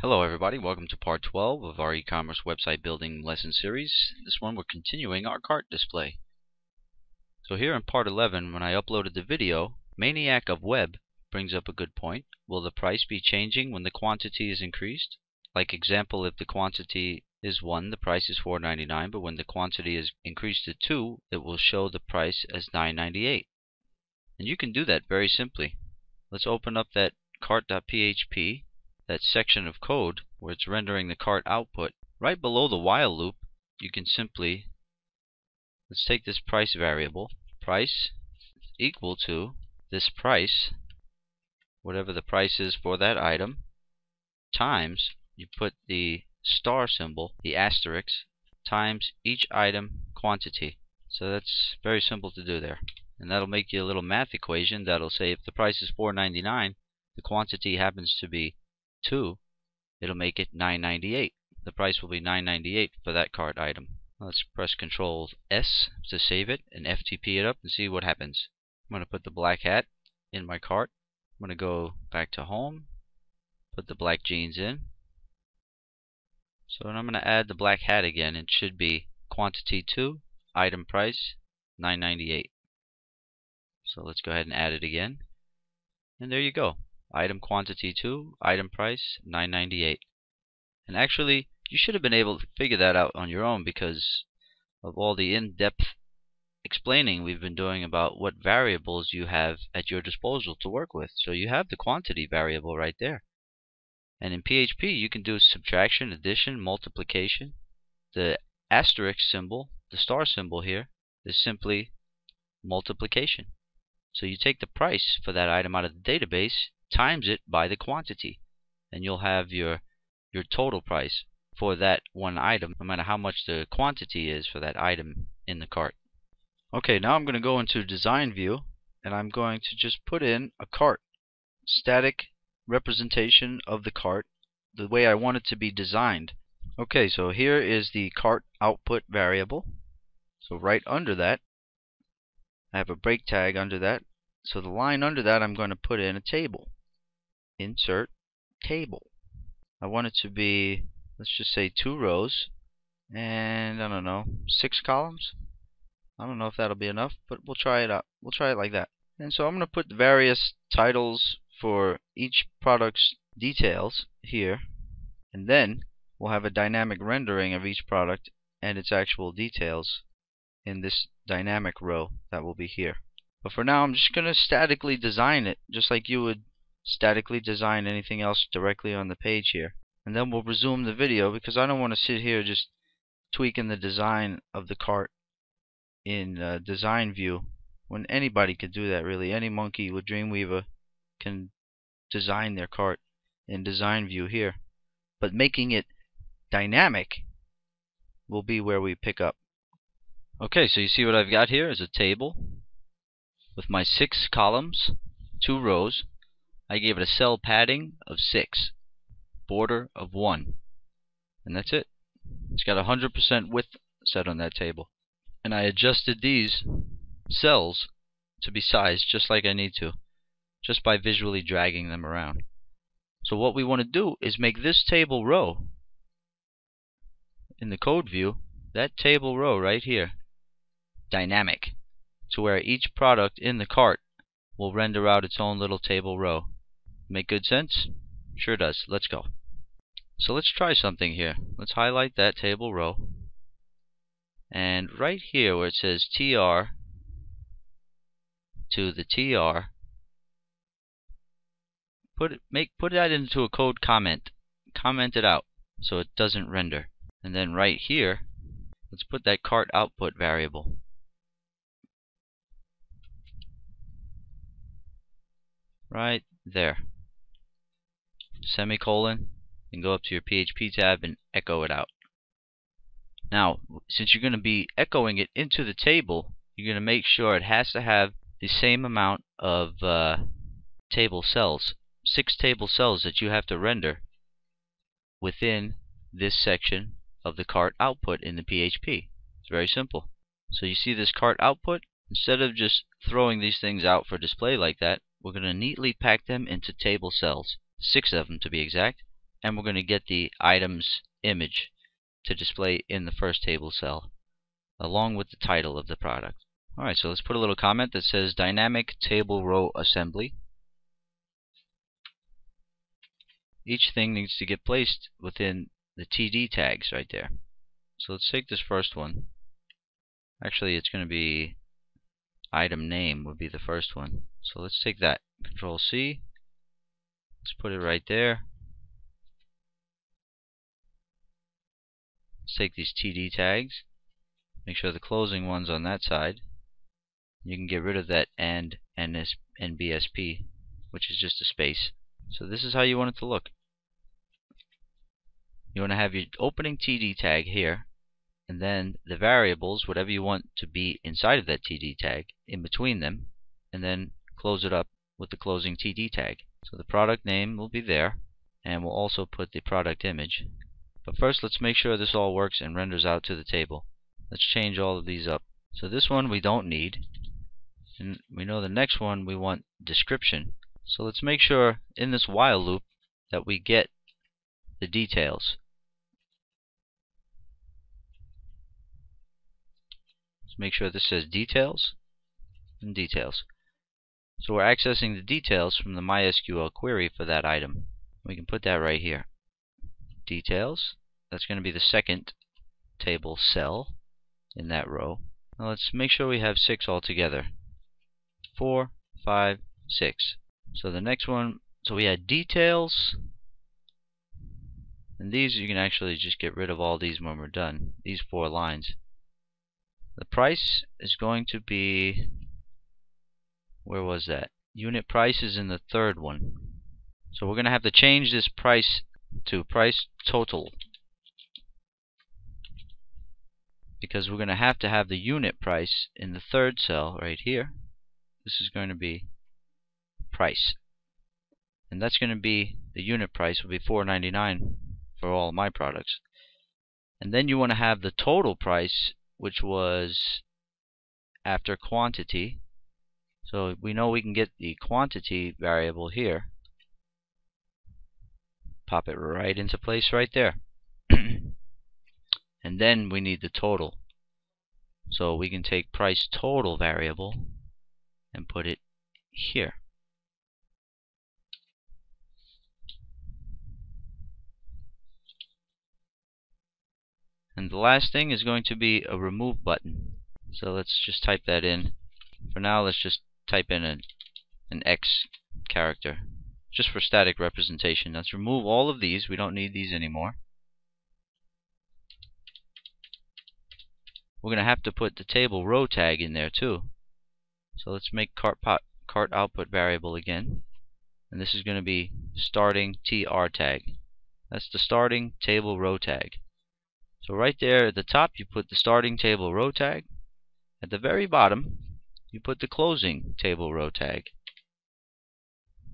Hello everybody, welcome to part 12 of our e-commerce website building lesson series. This one we're continuing our cart display. So here in part 11 when I uploaded the video, Maniac of Web brings up a good point. Will the price be changing when the quantity is increased? Like example, if the quantity is 1, the price is $4.99, but when the quantity is increased to 2, it will show the price as $9.98. And you can do that very simply. Let's open up that cart.php that section of code where it's rendering the cart output, right below the while loop, you can simply, let's take this price variable, price equal to this price, whatever the price is for that item, times, you put the star symbol, the asterisk, times each item quantity. So that's very simple to do there. And that'll make you a little math equation that'll say if the price is $4.99, the quantity happens to be 2, it'll make it 9.98. The price will be 9.98 for that cart item. Let's press Control S to save it and FTP it up and see what happens. I'm going to put the black hat in my cart. I'm going to go back to home, put the black jeans in. So I'm going to add the black hat again. It should be quantity 2, item price 9.98. So let's go ahead and add it again. And there you go item quantity 2, item price 998. And actually, you should have been able to figure that out on your own because of all the in-depth explaining we've been doing about what variables you have at your disposal to work with. So you have the quantity variable right there. And in PHP, you can do subtraction, addition, multiplication. The asterisk symbol, the star symbol here, is simply multiplication. So you take the price for that item out of the database, times it by the quantity and you'll have your your total price for that one item no matter how much the quantity is for that item in the cart. Okay now I'm going to go into design view and I'm going to just put in a cart static representation of the cart the way I want it to be designed. Okay so here is the cart output variable. So right under that I have a break tag under that. So the line under that I'm going to put in a table insert table. I want it to be, let's just say two rows and I don't know, six columns. I don't know if that'll be enough, but we'll try it out. We'll try it like that. And so I'm going to put various titles for each product's details here. And then we'll have a dynamic rendering of each product and its actual details in this dynamic row that will be here. But for now, I'm just going to statically design it just like you would statically design anything else directly on the page here. And then we'll resume the video because I don't want to sit here just tweaking the design of the cart in uh, design view when anybody could do that really. Any monkey with Dreamweaver can design their cart in design view here. But making it dynamic will be where we pick up. Okay, so you see what I've got here is a table with my six columns, two rows, I gave it a cell padding of 6, border of 1, and that's it. It's got 100% width set on that table. And I adjusted these cells to be sized just like I need to, just by visually dragging them around. So what we want to do is make this table row in the code view, that table row right here, dynamic, to where each product in the cart will render out its own little table row. Make good sense? Sure does. Let's go. So let's try something here. Let's highlight that table row. And right here where it says TR to the TR, put it, make put that into a code comment. Comment it out so it doesn't render. And then right here, let's put that cart output variable. Right there semicolon, and go up to your PHP tab and echo it out. Now, since you're going to be echoing it into the table, you're going to make sure it has to have the same amount of uh, table cells, six table cells that you have to render within this section of the cart output in the PHP. It's very simple. So you see this cart output? Instead of just throwing these things out for display like that, we're going to neatly pack them into table cells six of them to be exact, and we're going to get the items image to display in the first table cell along with the title of the product. Alright, so let's put a little comment that says dynamic table row assembly. Each thing needs to get placed within the TD tags right there. So let's take this first one. Actually, it's going to be item name would be the first one. So let's take that. Control C. Let's put it right there. Let's take these TD tags. Make sure the closing one's on that side. You can get rid of that and NS, NBSP, which is just a space. So this is how you want it to look. You want to have your opening TD tag here, and then the variables, whatever you want to be inside of that TD tag, in between them, and then close it up with the closing TD tag. So the product name will be there, and we'll also put the product image. But first let's make sure this all works and renders out to the table. Let's change all of these up. So this one we don't need. And we know the next one we want description. So let's make sure in this while loop that we get the details. Let's make sure this says details and details. So we're accessing the details from the MySQL query for that item. We can put that right here. Details. That's going to be the second table cell in that row. Now let's make sure we have six altogether. Four, five, six. So the next one, so we had details, and these you can actually just get rid of all these when we're done. These four lines. The price is going to be, where was that? Unit price is in the third one. So we're going to have to change this price to price total because we're going to have to have the unit price in the third cell right here. This is going to be price. And that's going to be the unit price will be $4.99 for all my products. And then you want to have the total price which was after quantity. So we know we can get the quantity variable here. Pop it right into place right there. And then we need the total. So we can take price total variable and put it here. And the last thing is going to be a remove button. So let's just type that in. For now let's just type in an, an X character just for static representation let's remove all of these we don't need these anymore we're going to have to put the table row tag in there too. So let's make cart, pot, cart output variable again. And this is going to be starting tr tag. That's the starting table row tag. So right there at the top you put the starting table row tag. At the very bottom you put the closing table row tag.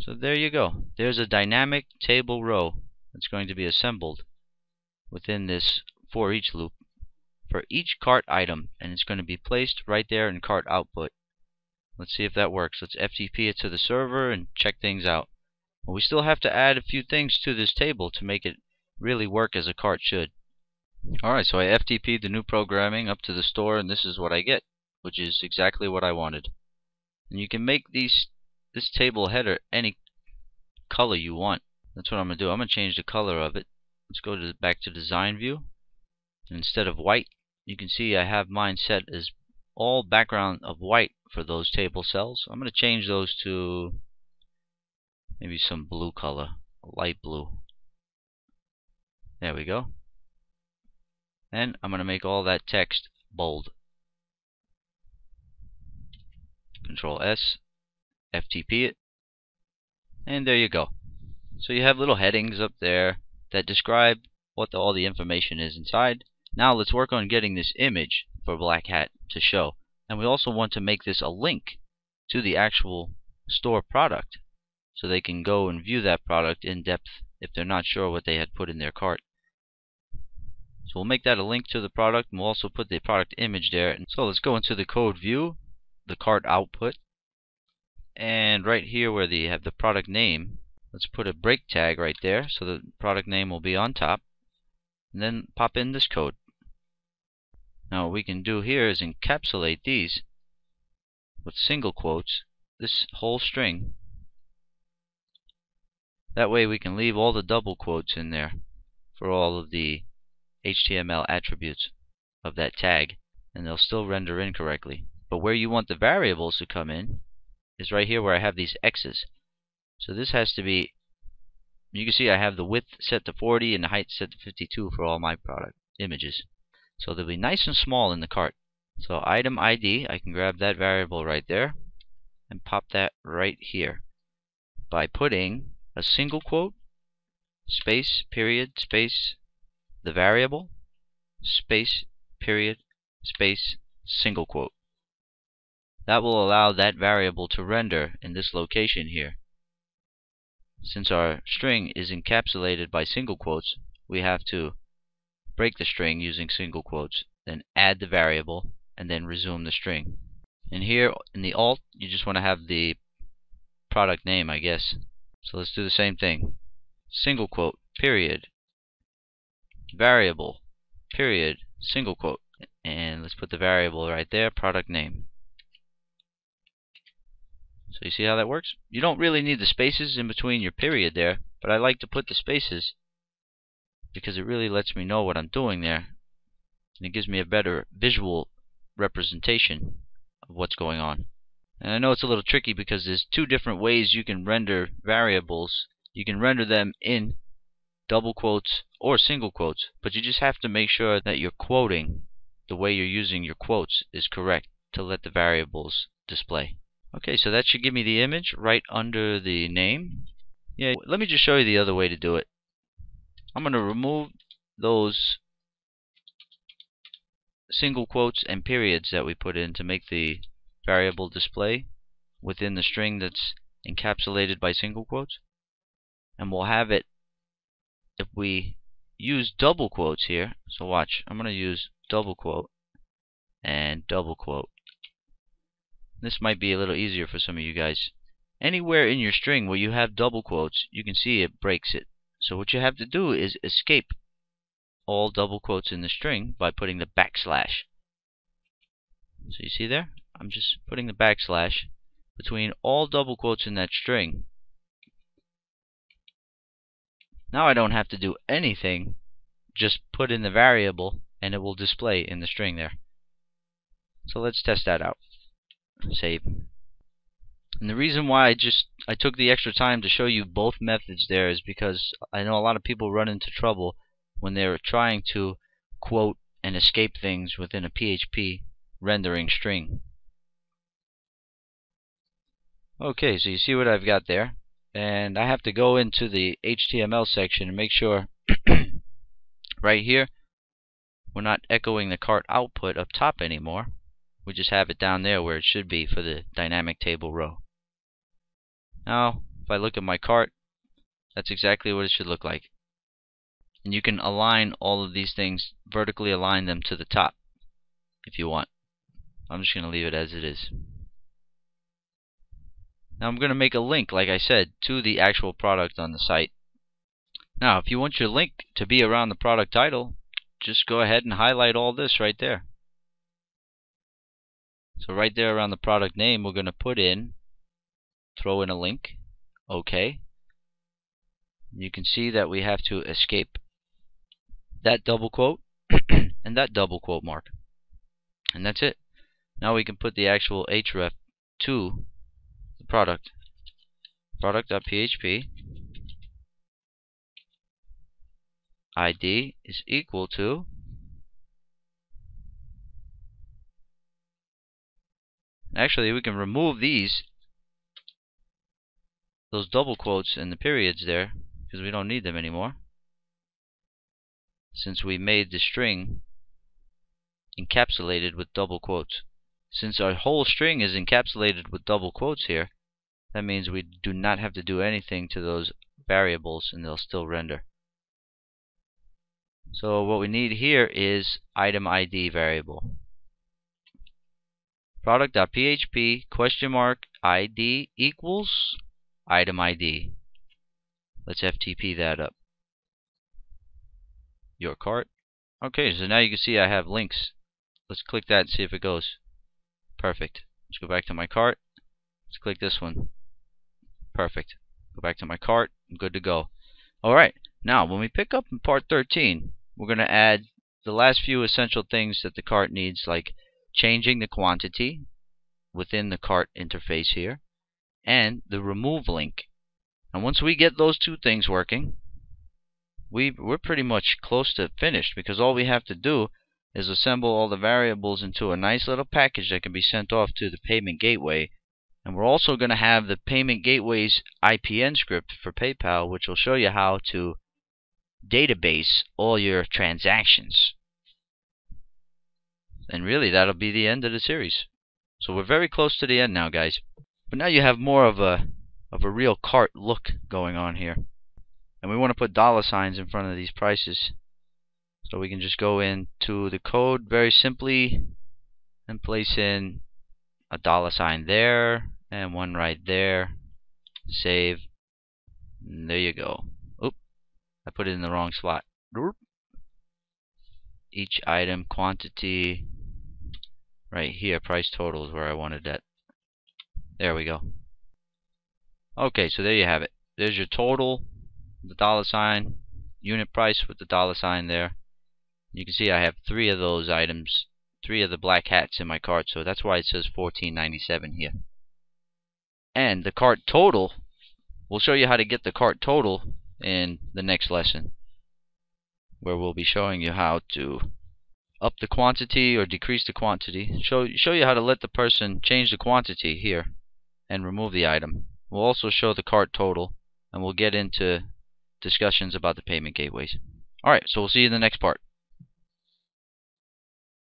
So there you go. There's a dynamic table row that's going to be assembled within this for each loop for each cart item and it's going to be placed right there in cart output. Let's see if that works. Let's FTP it to the server and check things out. But we still have to add a few things to this table to make it really work as a cart should. Alright, so I FTP'd the new programming up to the store and this is what I get, which is exactly what I wanted. And you can make these this table header any color you want. That's what I'm going to do. I'm going to change the color of it. Let's go to back to design view. And instead of white, you can see I have mine set as all background of white for those table cells. I'm going to change those to maybe some blue color, light blue. There we go. And I'm going to make all that text bold. Control S, FTP it, and there you go. So you have little headings up there that describe what the, all the information is inside. Now let's work on getting this image for Black Hat to show. And we also want to make this a link to the actual store product so they can go and view that product in depth if they're not sure what they had put in their cart. So we'll make that a link to the product and we'll also put the product image there. And so let's go into the code view, the cart output, and right here where they have the product name, let's put a break tag right there so the product name will be on top. And then pop in this code. Now what we can do here is encapsulate these with single quotes, this whole string. That way we can leave all the double quotes in there for all of the HTML attributes of that tag and they'll still render incorrectly. But where you want the variables to come in is right here where I have these X's. So this has to be, you can see I have the width set to 40 and the height set to 52 for all my product images. So they'll be nice and small in the cart. So item ID, I can grab that variable right there and pop that right here by putting a single quote, space, period, space, the variable, space, period, space, single quote. That will allow that variable to render in this location here. Since our string is encapsulated by single quotes, we have to break the string using single quotes, then add the variable, and then resume the string. And here in the alt, you just want to have the product name, I guess. So let's do the same thing. Single quote, period, variable, period, single quote. And let's put the variable right there, product name. So you see how that works? You don't really need the spaces in between your period there, but I like to put the spaces because it really lets me know what I'm doing there. And it gives me a better visual representation of what's going on. And I know it's a little tricky because there's two different ways you can render variables. You can render them in double quotes or single quotes, but you just have to make sure that you're quoting the way you're using your quotes is correct to let the variables display. Okay, so that should give me the image right under the name. Yeah, let me just show you the other way to do it. I'm going to remove those single quotes and periods that we put in to make the variable display within the string that's encapsulated by single quotes. And we'll have it if we use double quotes here. So watch, I'm going to use double quote and double quote. This might be a little easier for some of you guys. Anywhere in your string where you have double quotes, you can see it breaks it. So what you have to do is escape all double quotes in the string by putting the backslash. So you see there? I'm just putting the backslash between all double quotes in that string. Now I don't have to do anything, just put in the variable and it will display in the string there. So let's test that out. Save. And the reason why I just I took the extra time to show you both methods there is because I know a lot of people run into trouble when they're trying to quote and escape things within a PHP rendering string. Okay, so you see what I've got there. And I have to go into the HTML section and make sure right here we're not echoing the cart output up top anymore. We just have it down there where it should be for the dynamic table row. Now, if I look at my cart, that's exactly what it should look like. And you can align all of these things, vertically align them to the top if you want. I'm just going to leave it as it is. Now I'm going to make a link, like I said, to the actual product on the site. Now, if you want your link to be around the product title, just go ahead and highlight all this right there. So right there around the product name, we're going to put in, throw in a link, OK. You can see that we have to escape that double quote and that double quote mark. And that's it. Now we can put the actual href to the product. Product.php ID is equal to Actually, we can remove these those double quotes and the periods there because we don't need them anymore since we made the string encapsulated with double quotes. Since our whole string is encapsulated with double quotes here, that means we do not have to do anything to those variables and they'll still render. So what we need here is item ID variable. Product.php question mark ID equals item ID. Let's FTP that up. Your cart. Okay, so now you can see I have links. Let's click that and see if it goes. Perfect. Let's go back to my cart. Let's click this one. Perfect. Go back to my cart. I'm good to go. Alright, now when we pick up in part 13, we're going to add the last few essential things that the cart needs, like changing the quantity within the cart interface here, and the remove link. And once we get those two things working, we, we're pretty much close to finished because all we have to do is assemble all the variables into a nice little package that can be sent off to the payment gateway. And we're also going to have the payment gateway's IPN script for PayPal, which will show you how to database all your transactions. And really, that'll be the end of the series. So we're very close to the end now, guys. But now you have more of a of a real cart look going on here. And we want to put dollar signs in front of these prices. So we can just go into the code very simply and place in a dollar sign there and one right there. Save. And there you go. Oop. I put it in the wrong slot. Each item quantity right here price total is where I wanted that. There we go. Okay, so there you have it. There's your total, the dollar sign, unit price with the dollar sign there. You can see I have three of those items, three of the black hats in my cart, so that's why it says 14.97 here. And the cart total, we'll show you how to get the cart total in the next lesson, where we'll be showing you how to up the quantity or decrease the quantity. Show show you how to let the person change the quantity here and remove the item. We'll also show the cart total, and we'll get into discussions about the payment gateways. Alright, so we'll see you in the next part.